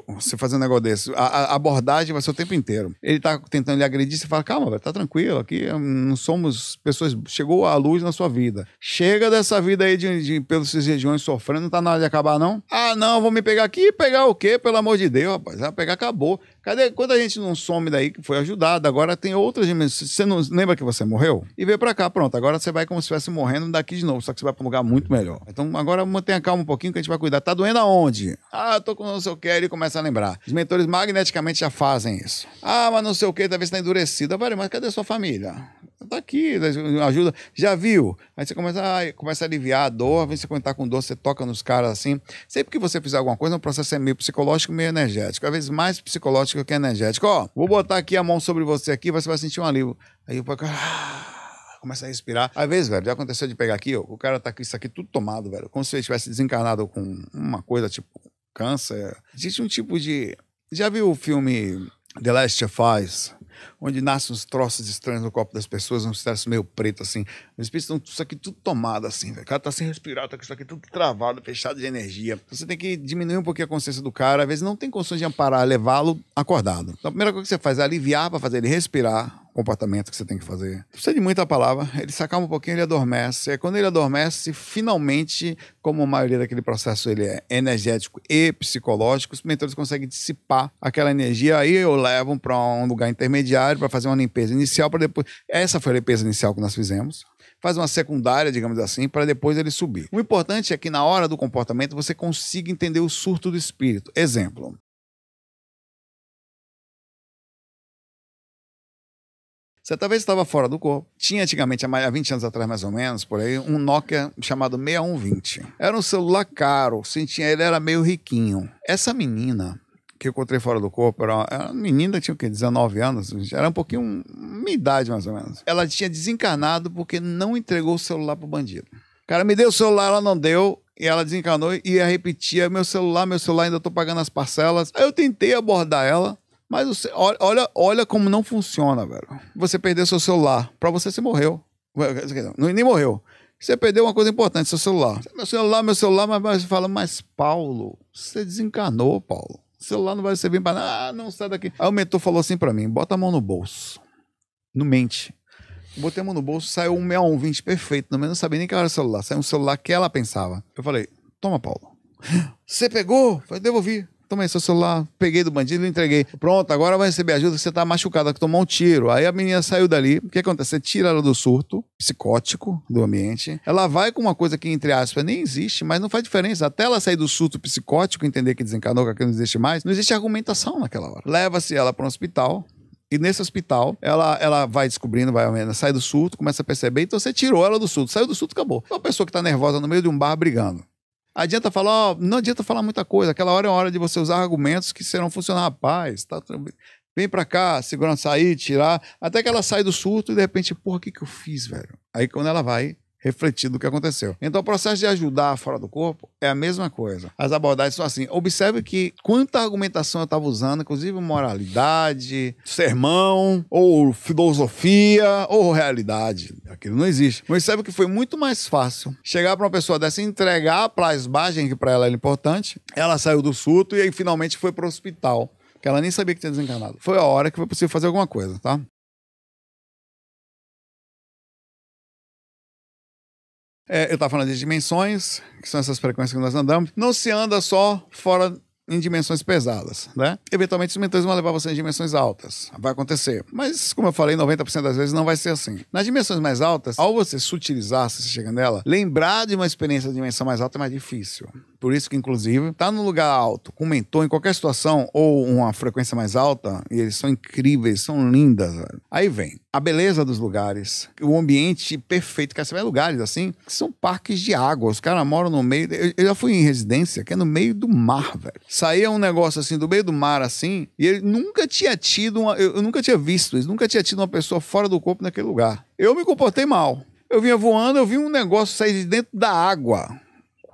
você fazer um negócio desse, a, a, abordagem vai ser o tempo inteiro. Ele tá tentando lhe agredir, você fala, calma, velho, tá tranquilo, aqui não somos pessoas, chegou a luz na sua vida. Chega dessa vida aí de, de pelas regiões sofrendo, não tá na hora de acabar, não? Ah, não, vou me pegar aqui pegar o quê? Pelo amor de Deus, rapaz. Vai pegar, acabou. Cadê? Quando a gente não some daí, que foi ajudado, agora tem outras dimensões. Você não lembra que você morreu? E veio pra cá, pronto. Agora você vai como se estivesse morrendo daqui de novo, só que você vai pra um lugar muito melhor. Então agora mantenha calma um pouquinho que a gente vai cuidar. Tá doendo aonde? Ah, eu tô com não sei o que, ele começa a lembrar. Os mentores magneticamente já fazem isso. Ah, mas não sei o que, talvez tá endurecida. Vale, mas cadê sua família? Tá aqui, ajuda. Já viu? Aí você começa a, começa a aliviar a dor, vem você comentar com dor, você toca nos caras assim. Sempre que você fizer alguma coisa, o processo é meio psicológico, meio energético. Às vezes mais psicológico que energético. Ó, vou botar aqui a mão sobre você aqui, você vai sentir um alívio. Aí o cara ah, começa a respirar. Às vezes, velho, já aconteceu de pegar aqui, ó, o cara tá com isso aqui tudo tomado, velho. Como se ele tivesse desencarnado com uma coisa tipo câncer. Existe um tipo de. Já viu o filme The Last of Us? Onde nascem uns troços estranhos no corpo das pessoas, uns troços meio preto, assim. Os espíritos estão isso aqui tudo tomado, assim, O cara tá sem respirar, tá com isso aqui tudo travado, fechado de energia. Você tem que diminuir um pouquinho a consciência do cara, às vezes não tem condições de amparar, levá-lo acordado. Então a primeira coisa que você faz é aliviar para fazer ele respirar, comportamento que você tem que fazer. Não precisa de muita palavra, ele se acalma um pouquinho, ele adormece. É quando ele adormece, finalmente, como a maioria daquele processo ele é energético e psicológico, os mentores conseguem dissipar aquela energia, aí eu levo para um lugar intermediário para fazer uma limpeza inicial para depois. Essa foi a limpeza inicial que nós fizemos faz uma secundária, digamos assim, para depois ele subir. O importante é que na hora do comportamento você consiga entender o surto do espírito. Exemplo, Você talvez estava fora do corpo. Tinha antigamente, há 20 anos atrás mais ou menos, por aí, um Nokia chamado 6120. Era um celular caro, sentia, ele era meio riquinho. Essa menina que eu encontrei fora do corpo era uma, era uma menina tinha o quê? 19 anos, era um pouquinho, minha idade mais ou menos. Ela tinha desencarnado porque não entregou o celular pro bandido. O cara me deu o celular, ela não deu, e ela desencanou e ia repetir: meu celular, meu celular, ainda tô pagando as parcelas. Aí eu tentei abordar ela, mas você, olha, olha como não funciona, velho. Você perdeu seu celular, pra você você morreu. Não, nem morreu. Você perdeu uma coisa importante, seu celular. Meu celular, meu celular, mas você fala, mas Paulo, você desencanou, Paulo. O celular não vai servir para nada. Ah, não sai daqui. Aí o mentor falou assim para mim: bota a mão no bolso. Não mente. Botei a mão no bolso, saiu um 6120 perfeito. Meio não sabia nem que era o celular. Saiu um celular que ela pensava. Eu falei: toma, Paulo. Você pegou? Falei, devolvi tomei seu celular, peguei do bandido e entreguei. Pronto, agora vai receber ajuda, você tá machucada, que tomou um tiro. Aí a menina saiu dali, o que acontece? Você tira ela do surto psicótico do ambiente, ela vai com uma coisa que, entre aspas, nem existe, mas não faz diferença. Até ela sair do surto psicótico, entender que desencanou, que aquilo não existe mais, não existe argumentação naquela hora. Leva-se ela para um hospital, e nesse hospital, ela, ela vai descobrindo, vai aumentando, sai do surto, começa a perceber. Então você tirou ela do surto, saiu do surto, acabou. Uma pessoa que tá nervosa no meio de um bar brigando. Adianta falar, ó, não adianta falar muita coisa. Aquela hora é hora de você usar argumentos que serão funcionar. Rapaz, tá, vem pra cá, segurando sair, tirar. Até que ela sai do surto e de repente, porra, o que, que eu fiz, velho? Aí quando ela vai, refletido do que aconteceu. Então, o processo de ajudar fora do corpo é a mesma coisa. As abordagens são assim. Observe que quanta argumentação eu estava usando, inclusive moralidade, sermão, ou filosofia, ou realidade. Aquilo não existe. Observe que foi muito mais fácil chegar para uma pessoa dessa e entregar a plasmagem, que para ela era importante. Ela saiu do surto e aí finalmente foi para o hospital que ela nem sabia que tinha desencanado. Foi a hora que foi possível fazer alguma coisa, tá? É, eu estava falando de dimensões, que são essas frequências que nós andamos. Não se anda só fora em dimensões pesadas, né? Eventualmente os mentores vão levar você em dimensões altas. Vai acontecer. Mas, como eu falei, 90% das vezes não vai ser assim. Nas dimensões mais altas, ao você sutilizar, se você chega nela, lembrar de uma experiência de dimensão mais alta é mais difícil. Por isso que, inclusive, tá num lugar alto, com um mentor em qualquer situação, ou uma frequência mais alta, e eles são incríveis, são lindas, velho. Aí vem a beleza dos lugares, o ambiente perfeito, que você vai lugares assim, que são parques de água, os caras moram no meio, eu, eu, já fui em residência, que é no meio do mar, velho. Saía um negócio assim, do meio do mar assim, e ele nunca tinha tido, uma, eu nunca tinha visto isso, nunca tinha tido uma pessoa fora do corpo naquele lugar. Eu me comportei mal. Eu vinha voando, eu vi um negócio sair de dentro da água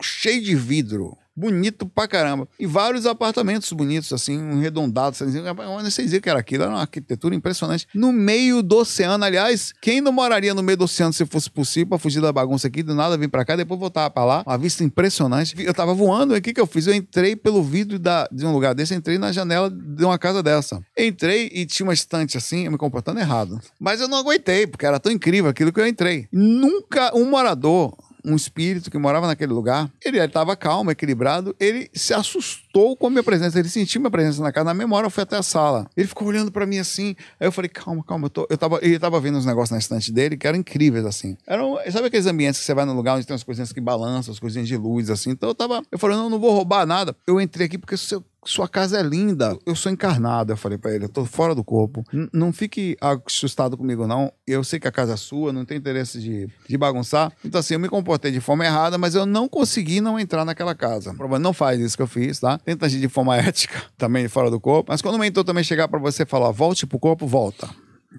cheio de vidro. Bonito pra caramba. E vários apartamentos bonitos, assim, redondados. Assim, onde vocês viram que era aquilo? Era uma arquitetura impressionante. No meio do oceano, aliás, quem não moraria no meio do oceano se fosse possível pra fugir da bagunça aqui, do nada vir pra cá, depois voltava pra lá. Uma vista impressionante. Eu tava voando, e o que, que eu fiz? Eu entrei pelo vidro da, de um lugar desse, entrei na janela de uma casa dessa. Entrei e tinha uma estante assim, eu me comportando errado. Mas eu não aguentei, porque era tão incrível aquilo que eu entrei. Nunca um morador um espírito que morava naquele lugar. Ele estava calmo, equilibrado. Ele se assustou com a minha presença. Ele sentiu minha presença na casa. Na memória, foi até a sala. Ele ficou olhando para mim assim. Aí eu falei, calma, calma. Eu, tô... eu tava... Ele tava vendo uns negócios na estante dele que eram incríveis, assim. Eram... Sabe aqueles ambientes que você vai no lugar onde tem umas coisinhas que balançam, as coisinhas de luz, assim. Então eu tava. Eu falei, não, não vou roubar nada. Eu entrei aqui porque se eu sua casa é linda. Eu sou encarnado, eu falei para ele, eu tô fora do corpo. N não fique assustado comigo, não. Eu sei que a casa é sua, não tenho interesse de, de bagunçar. Então, assim, eu me comportei de forma errada, mas eu não consegui não entrar naquela casa. Não faz isso que eu fiz, tá? Tenta agir de forma ética, também fora do corpo. Mas quando o mentor também chegar para você falar, volte pro corpo, volta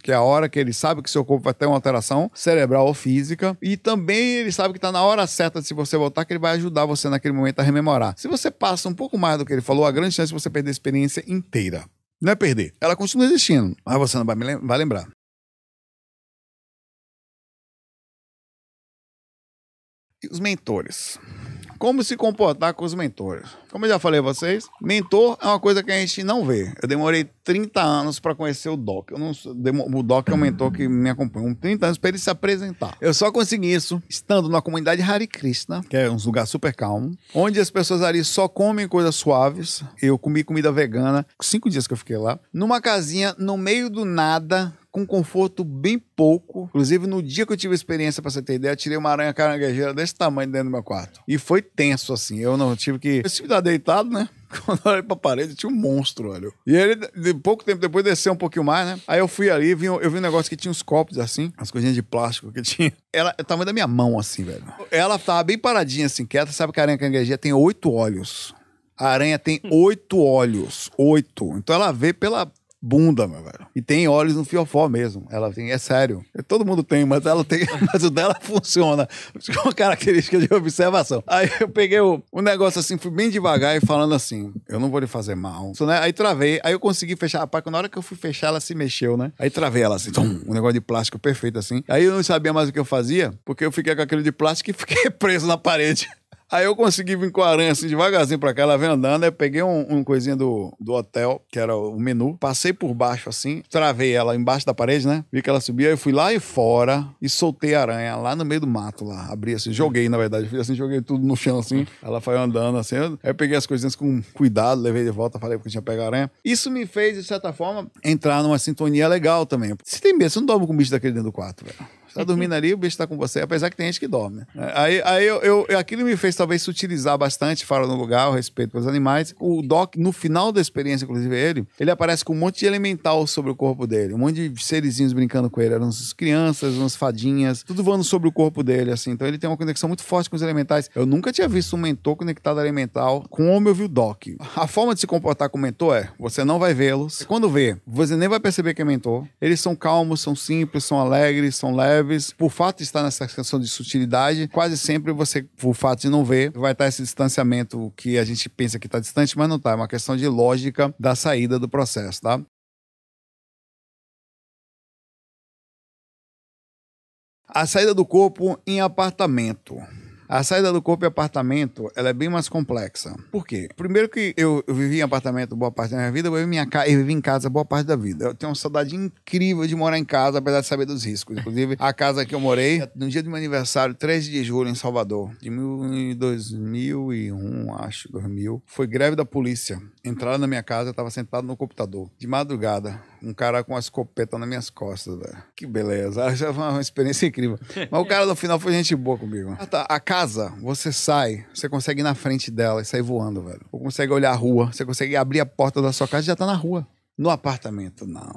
que é a hora que ele sabe que seu corpo vai ter uma alteração cerebral ou física, e também ele sabe que está na hora certa de se você voltar, que ele vai ajudar você naquele momento a rememorar. Se você passa um pouco mais do que ele falou, a grande chance de você perder a experiência inteira. Não é perder, ela continua existindo, mas você não vai, vai lembrar. E os mentores como se comportar com os mentores. Como eu já falei a vocês, mentor é uma coisa que a gente não vê. Eu demorei 30 anos para conhecer o Doc. Eu não, o Doc é um mentor que me acompanhou 30 anos para ele se apresentar. Eu só consegui isso estando na comunidade Hare Krishna, que é um lugar super calmo, onde as pessoas ali só comem coisas suaves. Eu comi comida vegana, cinco dias que eu fiquei lá, numa casinha no meio do nada, com conforto bem pouco. Inclusive, no dia que eu tive experiência, pra você ter ideia, eu tirei uma aranha caranguejeira desse tamanho dentro do meu quarto. E foi tenso, assim. Eu não tive que. Eu tive deitado, né? Quando eu olhei pra parede, tinha um monstro, olha. E ele, de pouco tempo depois, desceu um pouquinho mais, né? Aí eu fui ali, vi, eu vi um negócio que tinha uns copos assim, as coisinhas de plástico que tinha. Ela, é o tamanho da minha mão, assim, velho. Ela tava bem paradinha, assim, quieta. Sabe que a aranha caranguejeira tem oito olhos. A aranha tem oito olhos. Oito. Então ela vê pela bunda, meu velho. E tem olhos no fiofó mesmo. Ela tem, é sério. Todo mundo tem, mas ela tem, mas o dela funciona. É uma característica de observação. Aí eu peguei o, o negócio assim, fui bem devagar e falando assim: eu não vou lhe fazer mal. Né? Aí travei, aí eu consegui fechar. Rapaz, na hora que eu fui fechar, ela se mexeu, né? Aí travei ela assim, um negócio de plástico perfeito assim. Aí eu não sabia mais o que eu fazia, porque eu fiquei com aquele de plástico e fiquei preso na parede. Aí eu consegui vir com a aranha assim devagarzinho pra cá, ela vem andando, aí peguei um, um coisinha do, do hotel, que era o menu, passei por baixo assim, travei ela embaixo da parede, né? Vi que ela subia, aí eu fui lá e fora e soltei a aranha lá no meio do mato lá, abri assim, joguei na verdade, fiz assim, joguei tudo no chão assim, ela foi andando assim, aí eu peguei as coisinhas com cuidado, levei de volta, falei que tinha pegado a aranha. Isso me fez, de certa forma, entrar numa sintonia legal também. Se tem medo, você não dorme com bicho daquele dentro do quarto, velho. Você tá dormindo ali, o bicho tá com você, apesar que tem gente que dorme. Aí, aí eu, eu, aquilo me fez talvez utilizar bastante, fora no lugar, o respeito pelos animais. O Doc, no final da experiência, inclusive ele, ele aparece com um monte de elemental sobre o corpo dele, um monte de serizinhos brincando com ele. Eram umas crianças, umas fadinhas, tudo voando sobre o corpo dele, assim. Então ele tem uma conexão muito forte com os elementais. Eu nunca tinha visto um mentor conectado a elemental como eu vi o Doc. A forma de se comportar com o mentor é: você não vai vê-los. Quando vê, você nem vai perceber que é mentor. Eles são calmos, são simples, são alegres, são leves leves. Por fato de estar nessa questão de sutilidade, quase sempre você, por fato de não ver, vai estar esse distanciamento que a gente pensa que está distante, mas não está. É uma questão de lógica da saída do processo, tá? A saída do corpo em apartamento. A saída do corpo e apartamento, ela é bem mais complexa. Por quê? Primeiro que eu, eu vivi em apartamento boa parte da minha vida, eu vivi, minha ca... eu vivi em casa boa parte da vida. Eu tenho uma saudade incrível de morar em casa, apesar de saber dos riscos. Inclusive, a casa que eu morei, no dia do meu aniversário, 13 de julho, em Salvador, de 2001, acho, 2000, foi greve da polícia. Entraram na minha casa, eu estava sentado no computador. De madrugada, um cara com uma escopeta nas minhas costas, velho. Que beleza. Foi uma experiência incrível. Mas o cara no final foi gente boa comigo. Ah, tá. A casa, você sai, você consegue ir na frente dela e sair voando, velho. Ou consegue olhar a rua, você consegue abrir a porta da sua casa e já tá na rua. No apartamento, não.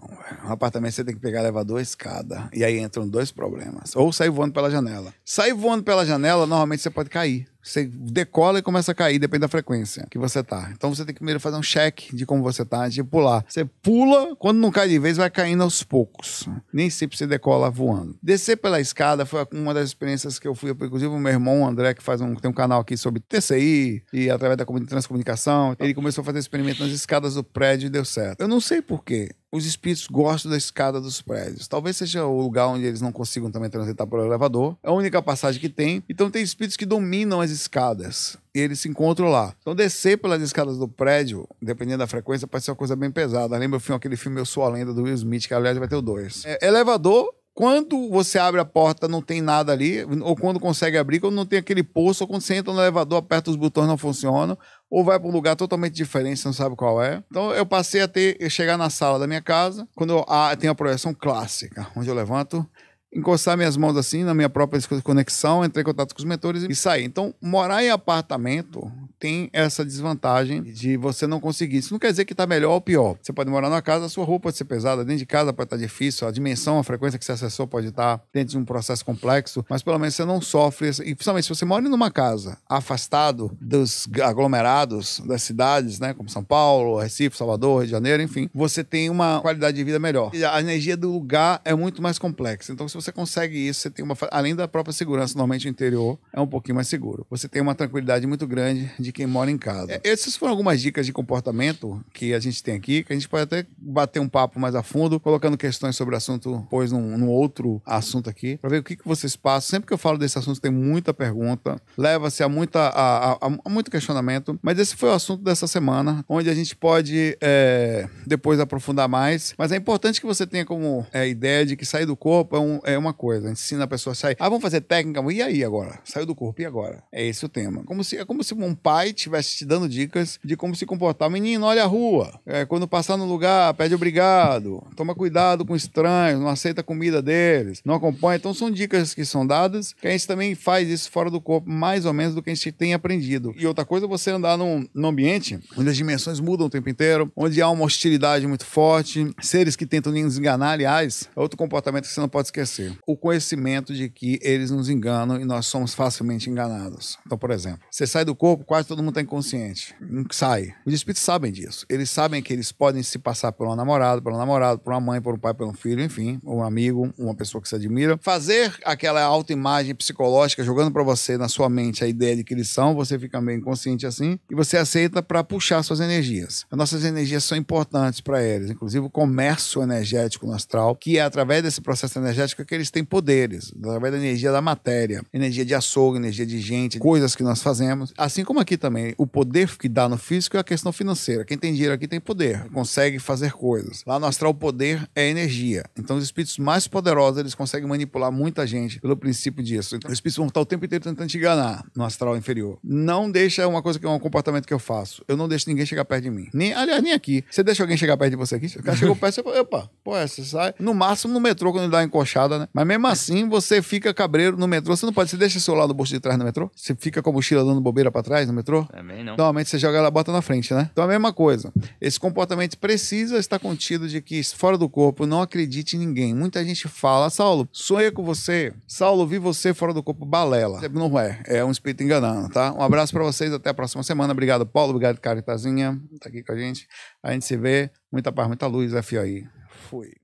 No apartamento você tem que pegar elevador e escada. E aí entram dois problemas. Ou sair voando pela janela. Sair voando pela janela, normalmente você pode cair. Você decola e começa a cair, depende da frequência que você tá. Então você tem que primeiro fazer um check de como você tá, de pular. Você pula, quando não cai de vez, vai caindo aos poucos. Nem sempre você decola voando. Descer pela escada foi uma das experiências que eu fui, inclusive o meu irmão, André, que faz um, tem um canal aqui sobre TCI e através da transcomunicação, ele começou a fazer experimento nas escadas do prédio e deu certo. Eu não sei porquê os espíritos gostam da escada dos prédios. Talvez seja o lugar onde eles não consigam também transitar pelo elevador. É a única passagem que tem. Então tem espíritos que dominam as escadas e eles se encontram lá. Então descer pelas escadas do prédio, dependendo da frequência, pode ser uma coisa bem pesada. Lembra o filme, aquele filme Eu Sou a Lenda do Will Smith, que aliás vai ter o dois. É, elevador quando você abre a porta, não tem nada ali, ou quando consegue abrir, quando não tem aquele poço, ou quando você entra no elevador, aperta os botões, não funcionam, ou vai para um lugar totalmente diferente, você não sabe qual é. Então eu passei a ter, chegar na sala da minha casa, quando eu ah, tenho a projeção clássica, onde eu levanto encostar minhas mãos assim na minha própria conexão, entrei em contato com os mentores e sair. Então, morar em apartamento tem essa desvantagem de você não conseguir. Isso não quer dizer que está melhor ou pior. Você pode morar na casa, a sua roupa pode ser pesada, dentro de casa pode estar tá difícil, a dimensão, a frequência que você acessou pode estar tá dentro de um processo complexo, mas pelo menos você não sofre. E principalmente se você mora numa casa afastado dos aglomerados das cidades, né, como São Paulo, Recife, Salvador, Rio de Janeiro, enfim, você tem uma qualidade de vida melhor. E a energia do lugar é muito mais complexa. Então, se você consegue isso, você tem uma. Além da própria segurança, normalmente o interior é um pouquinho mais seguro. Você tem uma tranquilidade muito grande de quem mora em casa. É, essas foram algumas dicas de comportamento que a gente tem aqui, que a gente pode até bater um papo mais a fundo, colocando questões sobre o assunto, pois num, num outro assunto aqui, para ver o que, que vocês passam. Sempre que eu falo desse assunto, tem muita pergunta, leva-se a, muita, a, a, a, muito questionamento, mas esse foi o assunto dessa semana, onde a gente pode é, depois aprofundar mais. Mas é importante que você tenha como é, ideia de que sair do corpo é um, é uma coisa, ensina a pessoa a sair. Ah, vamos fazer técnica, e aí agora? Saiu do corpo, e agora? É esse o tema. Como se, é como se um pai estivesse te dando dicas de como se comportar. Menino, olha a rua. É, quando passar no lugar, pede obrigado. Toma cuidado com estranhos, não aceita a comida deles, não acompanha. Então são dicas que são dadas, que a gente também faz isso fora do corpo, mais ou menos do que a gente tem aprendido. E outra coisa é você andar num, num ambiente onde as dimensões mudam o tempo inteiro, onde há uma hostilidade muito forte, seres que tentam nos enganar, aliás, é outro comportamento que você não pode esquecer. O conhecimento de que eles nos enganam e nós somos facilmente enganados. Então, por exemplo, você sai do corpo, quase quase todo mundo está inconsciente. Não sai. Os espíritos sabem disso. Eles sabem que eles podem se passar por uma namorada, por um namorado, por uma mãe, por um pai, por um filho, enfim, um amigo, uma pessoa que se admira. Fazer aquela autoimagem psicológica jogando para você na sua mente a ideia de que eles são, você fica meio inconsciente assim e você aceita para puxar suas energias. As nossas energias são importantes para eles, inclusive o comércio energético no astral, que é através desse processo energético que eles têm poderes, através da energia da matéria, energia de açougue, energia de gente, coisas que nós fazemos. Assim como aqui também, o poder que dá no físico é a questão financeira. Quem tem dinheiro aqui tem poder, consegue fazer coisas. Lá no astral, o poder é energia. Então, os espíritos mais poderosos, eles conseguem manipular muita gente pelo princípio disso. Então, os espíritos vão estar o tempo inteiro tentando te enganar no astral inferior. Não deixa uma coisa que é um comportamento que eu faço. Eu não deixo ninguém chegar perto de mim. Nem, aliás, nem aqui. Você deixa alguém chegar perto de você aqui? O cara chegou perto, você fala, opa, pô, você sai. No máximo no metrô, quando ele dá uma encoxada, né? Mas mesmo assim, você fica cabreiro no metrô. Você não pode, você deixa seu lado no bolso de trás no metrô? Você fica com a mochila dando bobeira pra trás no metrô? Também não. Normalmente você joga ela bota na frente, né? Então a mesma coisa. Esse comportamento precisa estar contido de que fora do corpo não acredite em ninguém. Muita gente fala, Saulo, sonha com você. Saulo, vi você fora do corpo, balela. Não é, é um espírito enganando, tá? Um abraço para vocês, até a próxima semana. Obrigado, Paulo. Obrigado, Caritazinha, tá aqui com a gente. A gente se vê. Muita paz, muita luz, FI. Fui.